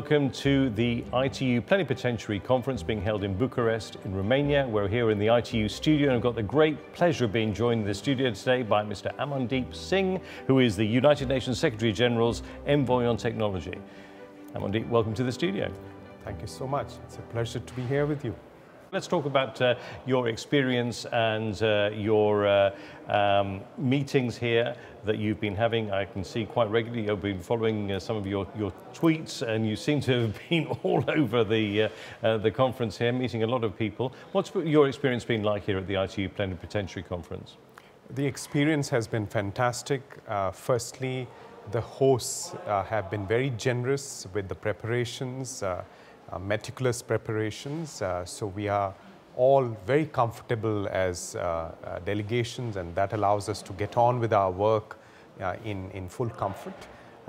welcome to the ITU Plenipotentiary Conference being held in Bucharest in Romania. We're here in the ITU studio and I've got the great pleasure of being joined in the studio today by Mr. Amandeep Singh, who is the United Nations Secretary General's Envoy on Technology. Amandeep, welcome to the studio. Thank you so much. It's a pleasure to be here with you. Let's talk about uh, your experience and uh, your uh, um, meetings here that you've been having. I can see quite regularly you've been following uh, some of your, your tweets and you seem to have been all over the, uh, uh, the conference here, meeting a lot of people. What's your experience been like here at the ITU Plenipotentiary Conference? The experience has been fantastic. firstly, the hosts have been very generous with the preparations meticulous preparations. Uh, so we are all very comfortable as uh, delegations and that allows us to get on with our work in, in full comfort.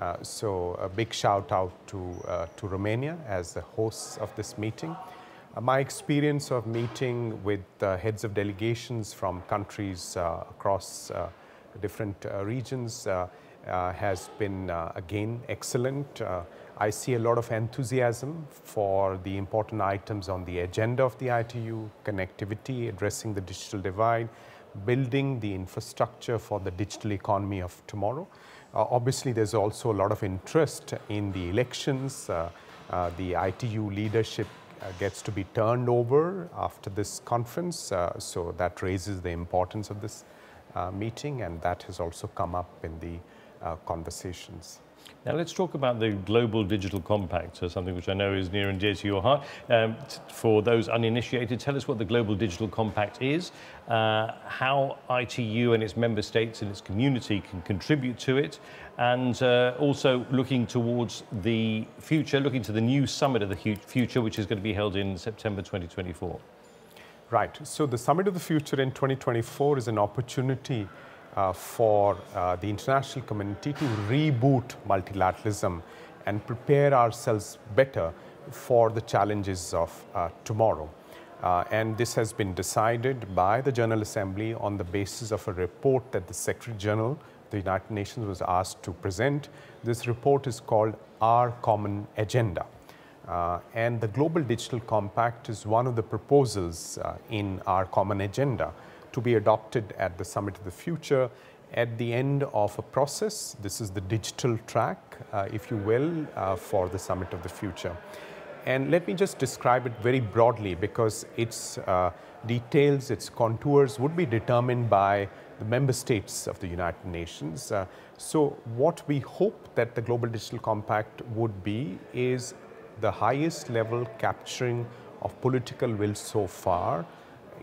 Uh, so a big shout out to, uh, to Romania as the hosts of this meeting. Uh, my experience of meeting with heads of delegations from countries across different regions has been again excellent. I see a lot of enthusiasm for the important items on the agenda of the ITU, connectivity, addressing the digital divide, building the infrastructure for the digital economy of tomorrow. Uh, obviously, there's also a lot of interest in the elections. Uh, uh, the ITU leadership uh, gets to be turned over after this conference, uh, so that raises the importance of this uh, meeting, and that has also come up in the conversations. Now let's talk about the Global Digital Compact, so something which I know is near and dear to your heart. Um, for those uninitiated, tell us what the Global Digital Compact is, uh, how ITU and its member states and its community can contribute to it, and uh, also looking towards the future, looking to the new Summit of the Future, which is going to be held in September 2024. Right. So the Summit of the Future in 2024 is an opportunity uh, for uh, the international community to reboot multilateralism and prepare ourselves better for the challenges of uh, tomorrow. Uh, and this has been decided by the General Assembly on the basis of a report that the Secretary General the United Nations was asked to present. This report is called Our Common Agenda. Uh, and the Global Digital Compact is one of the proposals uh, in our common agenda to be adopted at the Summit of the Future at the end of a process. This is the digital track, uh, if you will, uh, for the Summit of the Future. And let me just describe it very broadly because its uh, details, its contours would be determined by the member states of the United Nations. Uh, so what we hope that the Global Digital Compact would be is the highest level capturing of political will so far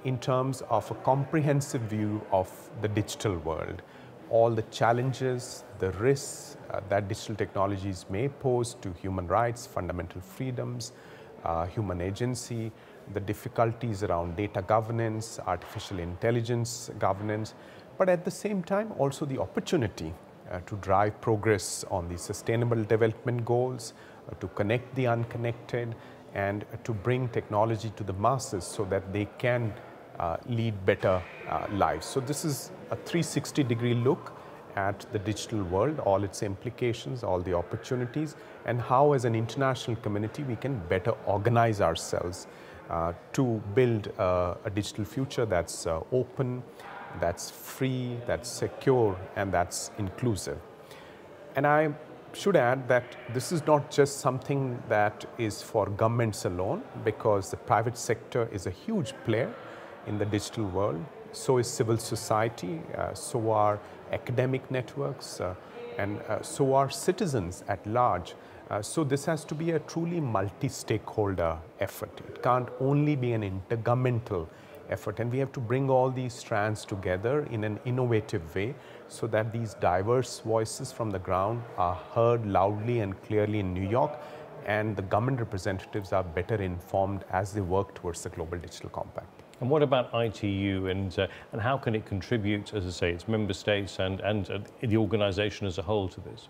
in terms of a comprehensive view of the digital world, all the challenges, the risks uh, that digital technologies may pose to human rights, fundamental freedoms, uh, human agency, the difficulties around data governance, artificial intelligence governance, but at the same time also the opportunity uh, to drive progress on the sustainable development goals, to connect the unconnected, and to bring technology to the masses so that they can uh, lead better uh, lives. So this is a 360 degree look at the digital world, all its implications, all the opportunities, and how as an international community we can better organize ourselves uh, to build uh, a digital future that's uh, open, that's free, that's secure, and that's inclusive. And I should add that this is not just something that is for governments alone, because the private sector is a huge player in the digital world. So is civil society, uh, so are academic networks, uh, and uh, so are citizens at large. Uh, so this has to be a truly multi-stakeholder effort. It can't only be an intergovernmental effort and we have to bring all these strands together in an innovative way so that these diverse voices from the ground are heard loudly and clearly in New York and the government representatives are better informed as they work towards the Global Digital Compact. And what about ITU and, uh, and how can it contribute, as I say, its member states and, and uh, the organization as a whole to this?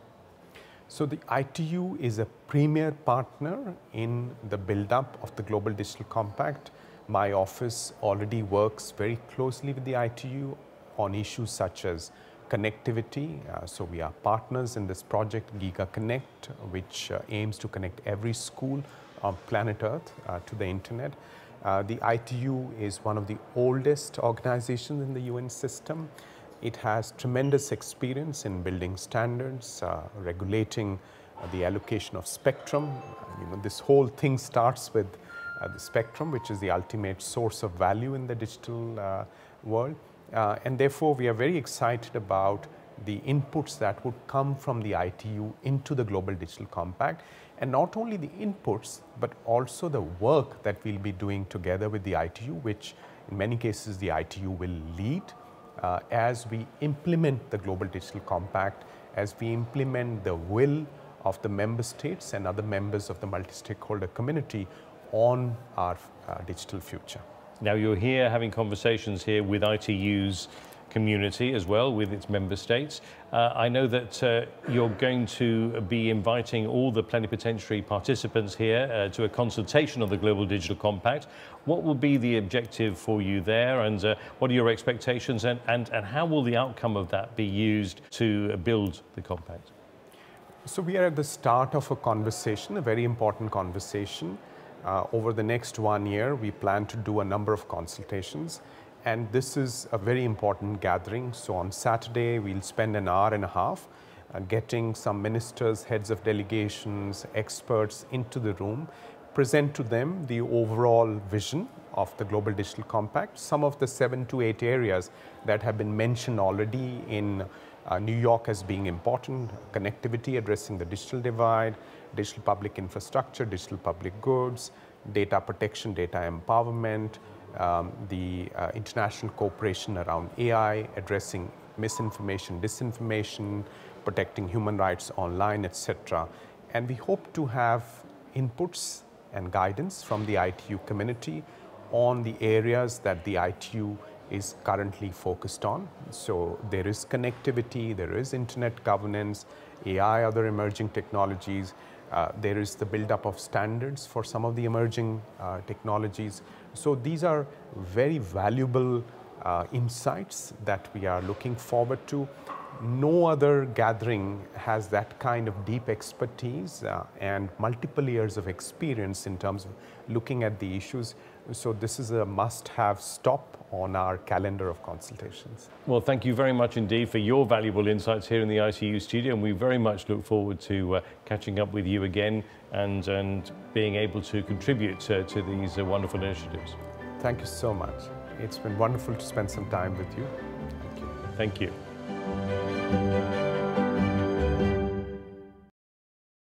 So the ITU is a premier partner in the build-up of the Global Digital Compact. My office already works very closely with the ITU on issues such as connectivity. Uh, so we are partners in this project, Giga Connect, which uh, aims to connect every school on planet Earth uh, to the internet. Uh, the ITU is one of the oldest organizations in the UN system. It has tremendous experience in building standards, uh, regulating the allocation of spectrum. You know, this whole thing starts with the spectrum, which is the ultimate source of value in the digital world. Uh, and therefore, we are very excited about the inputs that would come from the ITU into the Global Digital Compact. And not only the inputs, but also the work that we'll be doing together with the ITU, which in many cases the ITU will lead uh, as we implement the Global Digital Compact, as we implement the will of the member states and other members of the multi-stakeholder community on our uh, digital future. Now you're here having conversations here with ITU's community as well with its member states. Uh, I know that uh, you're going to be inviting all the plenipotentiary participants here uh, to a consultation on the Global Digital Compact. What will be the objective for you there and uh, what are your expectations and, and, and how will the outcome of that be used to build the compact? So we are at the start of a conversation, a very important conversation. Uh, over the next one year, we plan to do a number of consultations. And this is a very important gathering. So on Saturday, we'll spend an hour and a half uh, getting some ministers, heads of delegations, experts into the room, present to them the overall vision of the Global Digital Compact, some of the seven to eight areas that have been mentioned already in uh, New York as being important, connectivity, addressing the digital divide, digital public infrastructure, digital public goods, data protection, data empowerment, um, the uh, international cooperation around AI, addressing misinformation, disinformation, protecting human rights online, etc. And we hope to have inputs and guidance from the ITU community on the areas that the ITU is currently focused on. So there is connectivity, there is internet governance, AI, other emerging technologies, uh, there is the buildup of standards for some of the emerging uh, technologies. So these are very valuable uh, insights that we are looking forward to. No other gathering has that kind of deep expertise uh, and multiple years of experience in terms of looking at the issues. So this is a must-have stop on our calendar of consultations. Well, thank you very much indeed for your valuable insights here in the ITU studio, and we very much look forward to uh, catching up with you again and, and being able to contribute to, to these uh, wonderful initiatives. Thank you so much. It's been wonderful to spend some time with you. Thank you. Thank you thank you